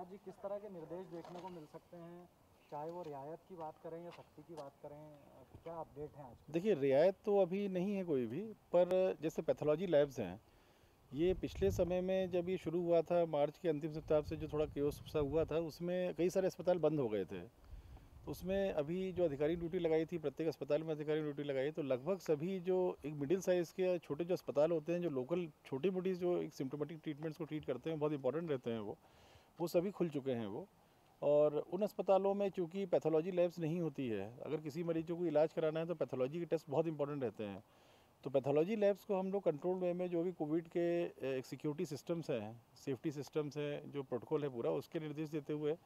आज किस तरह के निर्देश देखने को मिल सकते हैं? चाहे वो रियायत की बात करें या सख्ती की बात करें, क्या अपडेट है आज देखिए, रियायत तो अभी नहीं है कोई भी, पर जैसे पैथोलॉजी लैब्स हैं, ये पिछले समय में जब ये शुरू हुआ था, मार्च के अंतिम सप्ताह से जो थोड़ा केस सा हुआ था, उसमें कई सारे अस्पताल बंद हो गए थे। तो उसमें अभी जो अधिकारी ड्यूटी लगाई थी, प्रत्येक अस्पताल में अधिकारी ड्यूटी लगाई तो लगभग सभी जो एक मिडिल साइज़ के छोटे जो अस्पताल होते हैं, जो लोकल छोटी मोटी जो एक सिम्टोमेटिक ट्रीटमेंट्स को ट्रीट करते हैं, बहुत इंपॉर्टेंट रहते हैं वो। वो सभी खुल चुके हैं वो। और उन अस्पतालों में चूँकि पैथोलॉजी लैब्स नहीं होती है, अगर किसी मरीजों को इलाज कराना है तो पैथोलॉजी के टेस्ट बहुत इंपॉर्टेंट रहते हैं। तो पैथोलॉजी लैब्स को हम लोग कंट्रोल वे में जो भी कोविड के सिक्योरिटी सिस्टम्स हैं सेफ्टी सिस्टम्स हैं, जो प्रोटोकॉल है पूरा, उसके निर्देश देते हुए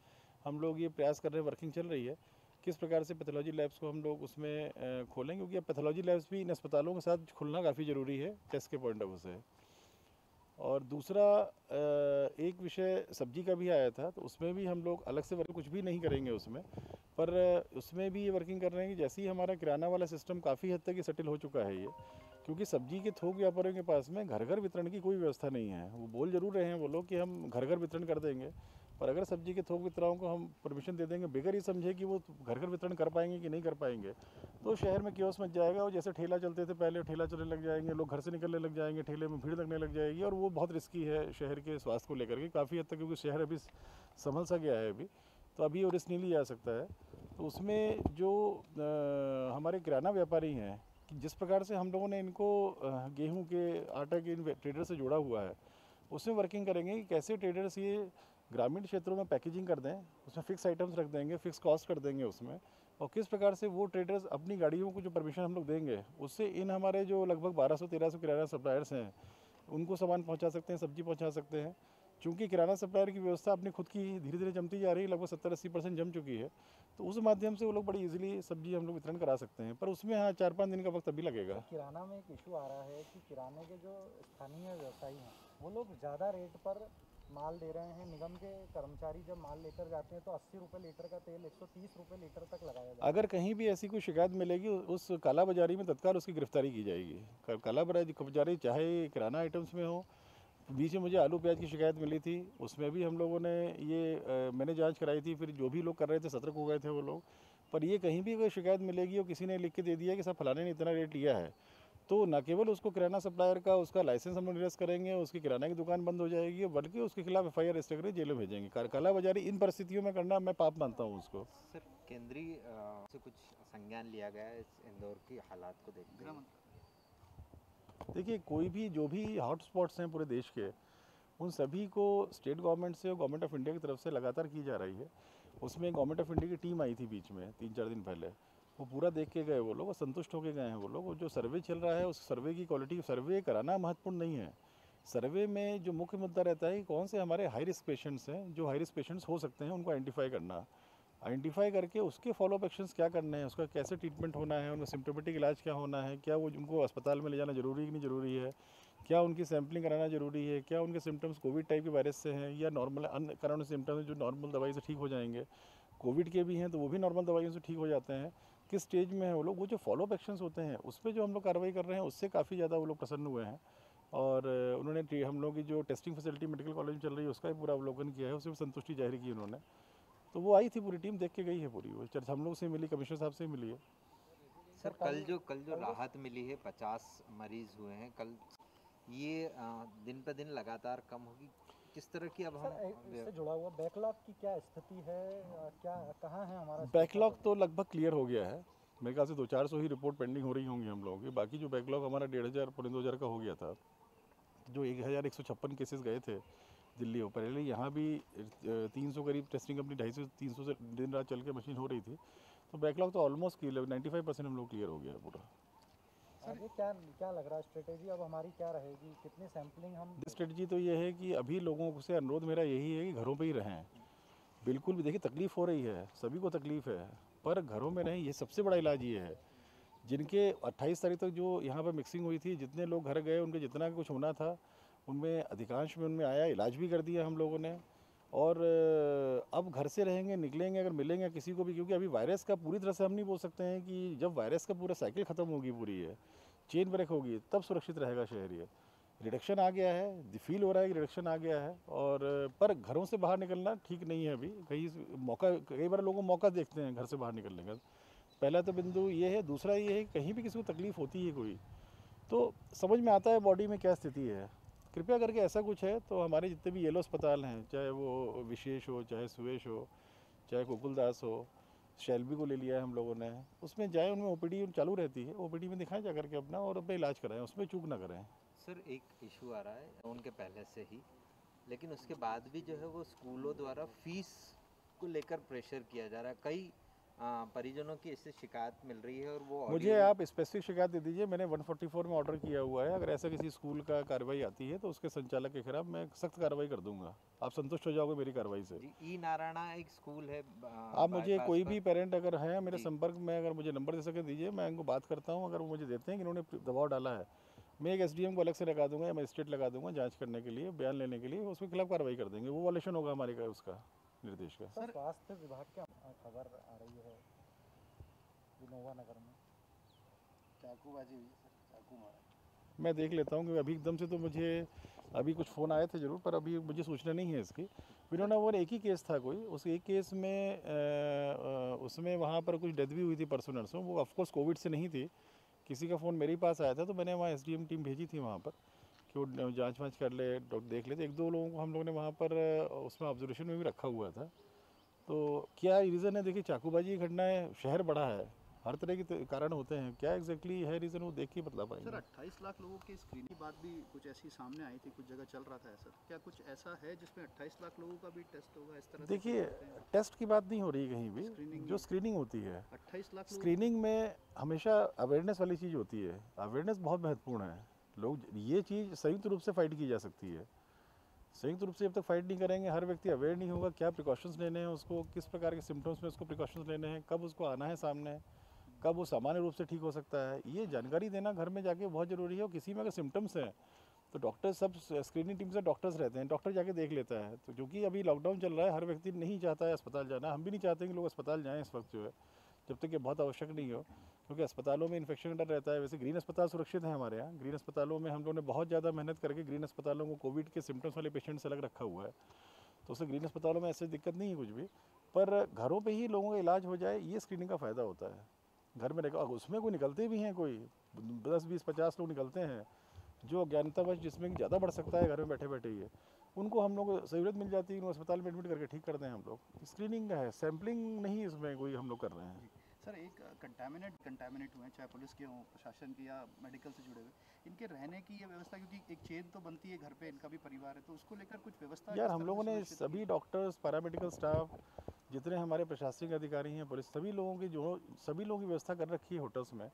हम लोग ये प्रयास कर रहे हैं वर्किंग चल रही है। किस प्रकार से पैथोलॉजी लैब्स को हम लोग उसमें खोलें क्योंकि अब पैथोलॉजी लैब्स भी इन अस्पतालों के साथ खुलना काफ़ी ज़रूरी है टेस्ट के पॉइंट ऑफ़ व्यू से। और दूसरा एक विषय सब्ज़ी का भी आया था तो उसमें भी हम लोग अलग से कुछ भी नहीं करेंगे उसमें, पर उसमें भी ये वर्किंग कर रहे हैं कि जैसे ही हमारा किराना वाला सिस्टम काफ़ी हद तक ये सेटल हो चुका है ये, क्योंकि सब्ज़ी के थोक व्यापारियों के पास में घर घर वितरण की कोई व्यवस्था नहीं है। वो बोल ज़रूर रहे हैं वो लोग कि हम घर घर वितरण कर देंगे, पर अगर सब्ज़ी के थोक वितराओं को हम परमिशन दे देंगे, बगैर ये समझे कि वो घर घर वितरण कर पाएँगे कि नहीं कर पाएँगे तो शहर में क्योस मच जाएगा और जैसे ठेला चलते थे पहले ठेला चलने लग जाएँगे लोग घर से निकलने लग जाएँगे ठेले में भीड़ लगने लग जाएगी और वो बहुत रिस्की है शहर के स्वास्थ्य को लेकर के काफ़ी हद तक क्योंकि शहर अभी संभल सा गया है अभी तो अभी वो रिस्क नहीं लिया जा सकता है। तो उसमें जो आ, हमारे किराना व्यापारी हैं कि जिस प्रकार से हम लोगों ने इनको गेहूँ के आटा के इन ट्रेडर से जोड़ा हुआ है उसमें वर्किंग करेंगे कि कैसे ट्रेडर्स ये ग्रामीण क्षेत्रों में पैकेजिंग कर दें उसमें फ़िक्स आइटम्स रख देंगे फ़िक्स कॉस्ट कर देंगे उसमें और किस प्रकार से वो ट्रेडर्स अपनी गाड़ियों को जो परमिशन हम लोग देंगे, उससे इन हमारे जो लगभग 1200-1300 किराना सप्लायर्स हैं, उनको सामान पहुँचा सकते हैं, सब्ज़ी पहुँचा सकते हैं। चूँकि किराना सप्लायर की व्यवस्था अपनी खुद की धीरे धीरे जमती जा रही है, लगभग सत्तर अस्सी परसेंट जम चुकी है तो उस माध्यम से वो लोग बड़ी इजीली सब्ज़ी हम लोग वितरण करा सकते हैं। पर उसमें हाँ चार पाँच दिन का वक्त अभी लगेगा। किराना में एक इशू आ रहा है कि किराने के जो स्थानीय व्यवसायी हैं, वो लोग ज़्यादा रेट पर माल दे रहे हैं। निगम के कर्मचारी जब माल लेकर जाते हैं तो अस्सी रुपये लीटर का तेल एक सौ तीस रुपये लीटर तक लगाया जाए अगर कहीं भी ऐसी कोई शिकायत मिलेगी उस काला बाजारी में तत्काल उसकी गिरफ्तारी की जाएगी। काला बाजारी चाहे किराना आइटम्स में हो बीच में मुझे आलू प्याज की शिकायत मिली थी उसमें भी हम लोगों ने ये आ, मैंने जाँच कराई थी फिर जो भी लोग कर रहे थे सतर्क हो गए थे वो लोग। पर ये कहीं भी कोई शिकायत मिलेगी और किसी ने लिख के दे दिया कि सब फलाने ने इतना रेट लिया है तो न केवल उसको किराना सप्लायर का उसका लाइसेंस हम लोग निरस्त करेंगे उसकी किराना की दुकान बंद हो जाएगी बल्कि उसके खिलाफ F I R register jail में भेजेंगे। काला बाजारी इन परिस्थितियों में करना मैं पाप मानता हूँ उसको। सर केंद्रीय से कुछ संज्ञान लिया गया है इस इंदौर की हालात को देखते देखिए कोई भी जो भी हॉट स्पॉट्स हैं पूरे देश के उन सभी को स्टेट गवर्नमेंट से और गवर्नमेंट ऑफ़ इंडिया की तरफ़ से लगातार की जा रही है। उसमें गवर्नमेंट ऑफ़ इंडिया की टीम आई थी बीच में तीन चार दिन पहले। वो पूरा देख के गए वो लोग और संतुष्ट होकर गए हैं वो लोग। जो सर्वे चल रहा है, उस सर्वे की क्वालिटी सर्वे कराना महत्वपूर्ण नहीं है। सर्वे में जो मुख्य मुद्दा रहता है कि कौन से हमारे हाई रिस्क पेशेंट्स हैं, जो हाई रिस्क पेशेंट्स हो सकते हैं, उनको आइडेंटिफाई करना। आइडेंटिफाई करके उसके फॉलोअप एक्शंस क्या करने हैं, उसका कैसे ट्रीटमेंट होना है, उनका सिम्टोमेटिक इलाज क्या होना है, क्या वो उनको अस्पताल में ले जाना ज़रूरी नहीं ज़रूरी है, क्या उनकी सैम्पलिंग कराना ज़रूरी है, क्या उनके सिम्टम्स कोविड टाइप के वायरस से हैं या नॉर्मल अन्य कारण सिम्टम्स जो नॉर्मल दवाई से ठीक हो जाएँगे। कोविड के भी हैं तो वो भी नॉर्मल दवाइयों से ठीक हो जाते हैं। किस स्टेज में है वो लोग वो जो फॉलोअप एक्शंस होते हैं उस पर जो हम लोग कार्रवाई कर रहे हैं उससे काफ़ी ज़्यादा वो लोग प्रसन्न हुए हैं। और उन्होंने हम लोग की जो टेस्टिंग फैसिलिटी मेडिकल कॉलेज में चल रही है उसका भी पूरा अवलोकन किया है उससे भी संतुष्टि ज़ाहिर की उन्होंने। तो वो आई थी पूरी टीम देख के गई है पूरी वो चर्च हम लोग से मिली कमिश्नर साहब से मिली है। सर कल जो कल जो राहत मिली है पचास मरीज़ हुए हैं कल ये दिन पर दिन लगातार कम होगी किस तरह की अब हम इससे जुड़ा हुआ बैकलॉग की क्या स्थिति है क्या कहाँ है हमारा बैकलॉग तो लगभग क्लियर हो गया है। मेरे ख्याल से दो चार सौ ही रिपोर्ट पेंडिंग हो रही होंगी हम लोगों की। बाकी जो बैकलॉग हमारा डेढ़ हज़ार पौने दो हज़ार का हो गया था जो एक हज़ार एक सौ छप्पन केसेस गए थे दिल्ली हो पहले यहाँ भी तीन सौ करीब टेस्टिंग अपनी ढाई सौ तीन सौ से दिन रात चल के मशीन हो रही थी। तो बैकलॉग तो almost clear ninety five percent हम लोग क्लियर हो गया है पूरा आगे क्या क्या लग रहा है स्ट्रेटेजी अब हमारी क्या रहेगी? कितनी सैम्पलिंग हम स्ट्रेटजी तो ये है कि अभी लोगों से अनुरोध मेरा यही है कि घरों पर ही रहें। बिल्कुल भी देखिए, तकलीफ़ हो रही है। सभी को तकलीफ़ है। पर घरों में रहें, ये सबसे बड़ा इलाज ये है। जिनके 28 तारीख तक जो यहाँ पर मिक्सिंग हुई थी, जितने लोग घर गए, उनके जितना कुछ होना था, उनमें अधिकांश में उनमें आया, इलाज भी कर दिया हम लोगों ने। और अब घर से रहेंगे, निकलेंगे, अगर मिलेंगे किसी को भी, क्योंकि अभी वायरस का पूरी तरह से हम नहीं बोल सकते हैं कि जब वायरस का पूरा साइकिल ख़त्म होगी पूरी है चेन ब्रेक होगी, तब सुरक्षित रहेगा शहर ये। रिडक्शन आ गया है फील हो रहा है कि रिडक्शन आ गया है, और, पर घरों से बाहर निकलना ठीक नहीं है अभी। कहीं मौका, कई बार लोगों मौका देखते हैं घर से बाहर निकलने का। पहला तो बिंदु ये है, दूसरा ये है कहीं भी किसी को तकलीफ़ होती है कोई। तो समझ में आता है बॉडी में क्या स्थिति है। कृपया करके ऐसा कुछ है तो हमारे जितने भी येलो अस्पताल हैं, चाहे वो विशेष हो, चाहे सुवेश हो, चाहे गोकुलदास हो, शैलबी को ले लिया है हम लोगों ने, उसमें जाए, उनमें ओपीडी चालू रहती है, ओपीडी में दिखाएँ जा करके अपना और अपना इलाज कराएँ, उसमें चूक ना करें। सर, एक इशू आ रहा है, उनके पहले से ही, लेकिन उसके बाद भी जो है वो स्कूलों द्वारा फ़ीस को लेकर प्रेशर किया जा रहा है, कई परिजनों की इससे शिकायत मिल रही है और वो मुझे आप स्पेसिफिक शिकायत दे दीजिए मैंने 144 में ऑर्डर किया हुआ है। अगर ऐसा किसी स्कूल का कार्रवाई आती है तो उसके संचालक के खिलाफ मैं सख्त कार्रवाई कर दूँगा। आप संतुष्ट हो जाओगे मेरी कार्रवाई से? ई नारायणा एक स्कूल है आप मुझे कोई भी पेरेंट अगर है मेरे संपर्क में अगर मुझे नंबर दे सके दीजिए मैं इनको बात करता हूँ। अगर वो मुझे देते हैं कि इन्होंने दबाव डाला है मैं एक एसडीएम को अलग से लगा दूँगा या मजिस्ट्रेट लगा दूँगा जाँच करने के लिए बयान लेने के लिए उसके खिलाफ कार्रवाई कर देंगे। वो वॉलेशन होगा हमारे का उसका निर्देश का। सर स्वास्थ्य विभाग क्या खबर आ रही है विनोवा नगर में। चाकूबाजी हुई सर चाकू मारा। मैं देख लेता हूँ कि अभी एकदम से तो मुझे अभी कुछ फ़ोन आए थे ज़रूर पर अभी मुझे सूचना नहीं है इसकी। विनोना वो एक ही केस था कोई? उस एक केस में अ, उसमें वहाँ पर कुछ डेथ भी हुई थी परसों नरसों वो ऑफकोर्स कोविड से नहीं थी। किसी का फ़ोन मेरे ही पास आया था तो मैंने वहाँ एस टीम भेजी थी वहाँ पर कि वो जाँच वाँच कर ले डॉक्टर देख ले तो एक दो लोगों को हम लोगों ने वहाँ पर उसमें ऑब्जर्वेशन में भी रखा हुआ था। तो क्या रीज़न है? देखिए चाकूबाजी की घटना है शहर बड़ा है हर तरह के तो कारण होते हैं। क्या एग्जैक्टली है रीज़न वो? देख के बतला पाएँगे। सर 28 लाख लोगों की स्क्रीनिंग के बाद भी कुछ ऐसी सामने आई थी कुछ जगह चल रहा था ऐसा। क्या कुछ ऐसा है जिसमें 28 लाख लोगों का भी टेस्ट होगा इस तरह देखिए? टेस्ट की बात नहीं हो रही कहीं भी। Screening जो स्क्रीनिंग होती है 28 लाख स्क्रीनिंग में हमेशा अवेयरनेस वाली चीज़ होती है। अवेयरनेस बहुत महत्वपूर्ण है। लोग ये चीज़ संयुक्त रूप से फाइट की जा सकती है। संयुक्त रूप से जब तक फाइट नहीं करेंगे, हर व्यक्ति अवेयर नहीं होगा क्या प्रिकॉशंस लेने हैं उसको, किस प्रकार के सिम्टम्स में उसको प्रिकॉशंस लेने हैं, कब उसको आना है सामने, कब वो सामान्य रूप से ठीक हो सकता है, ये जानकारी देना घर में जाके बहुत ज़रूरी है और किसी में अगर सिम्टम्स हैं तो डॉक्टर सब स्क्रीनिंग टीम से डॉक्टर्स रहते हैं डॉक्टर जाके देख लेता है तो क्योंकि अभी लॉकडाउन चल रहा है, हर व्यक्ति नहीं चाहता है अस्पताल जाना, हम भी नहीं चाहते कि लोग अस्पताल जाएँ इस वक्त जो है। जब तक ये बहुत आवश्यक नहीं हो, क्योंकि अस्पतालों में इन्फेक्शन का डर रहता है। वैसे ग्रीन अस्पताल सुरक्षित है हमारे यहाँ। ग्रीन अस्पतालों में हम लोगों ने बहुत ज़्यादा मेहनत करके ग्रीन अस्पतालों को कोविड के सिम्टम्स वाले पेशेंट से अलग रखा हुआ है। तो उससे ग्रीन अस्पतालों में ऐसे दिक्कत नहीं है कुछ भी। पर घरों पर ही लोगों का इलाज हो जाए, ये स्क्रीनिंग का फ़ायदा होता है। घर में रखा उसमें कोई निकलते भी हैं कोई, दस, बीस, पचास लोग निकलते हैं, जो अज्ञानतावश जिसमें ज़्यादा बढ़ सकता है घर में बैठे बैठे ही उनको हम लोग को सहूलियत मिल जाती है, उनको अस्पताल में एडमिट करके ठीक करते हैं हम लोग। स्क्रीनिंग है सैम्पलिंग नहीं इसमें कोई लोग कर रहे हैं। सर एक कंटामिनेट कंटामिनेट हुए चाहे पुलिस के हों प्रशासन के या मेडिकल से जुड़े हुए इनके रहने की ये व्यवस्था क्योंकि एक चेन तो बनती है घर पे इनका भी परिवार है तो उसको लेकर कुछ व्यवस्था यार हम लोगों ने सभी डॉक्टर्स पैरामेडिकल स्टाफ जितने हमारे प्रशासनिक अधिकारी हैं पुलिस सभी लोगों की जो सभी लोगों की व्यवस्था कर रखी है होटल्स में।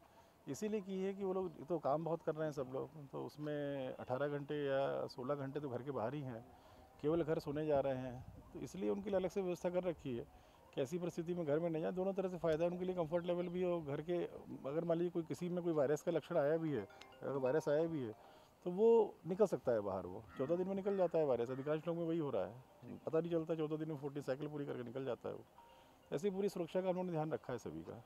इसीलिए की है कि वो लोग तो काम बहुत कर रहे हैं सब लोग तो उसमें 18 घंटे या 16 घंटे तो घर के बाहर ही हैं केवल घर सोने जा रहे हैं तो इसलिए उनके लिए अलग से व्यवस्था कर रखी है। कि ऐसी परिस्थिति में घर में नहीं जाए दोनों तरह से फ़ायदा है, उनके लिए कंफर्ट लेवल भी हो घर के, अगर मान लीजिए कोई किसी में कोई वायरस का लक्षण आया भी है, अगर वायरस आया भी है तो वो निकल सकता है बाहर वो। चौदह दिन में निकल जाता है वायरस अधिकांश लोग में वही हो रहा है। पता नहीं चलता, चौदह दिन में फोर्टी साइकिल पूरी करके निकल जाता है वो। ऐसी पूरी सुरक्षा का उन्होंने ध्यान रखा है सभी का।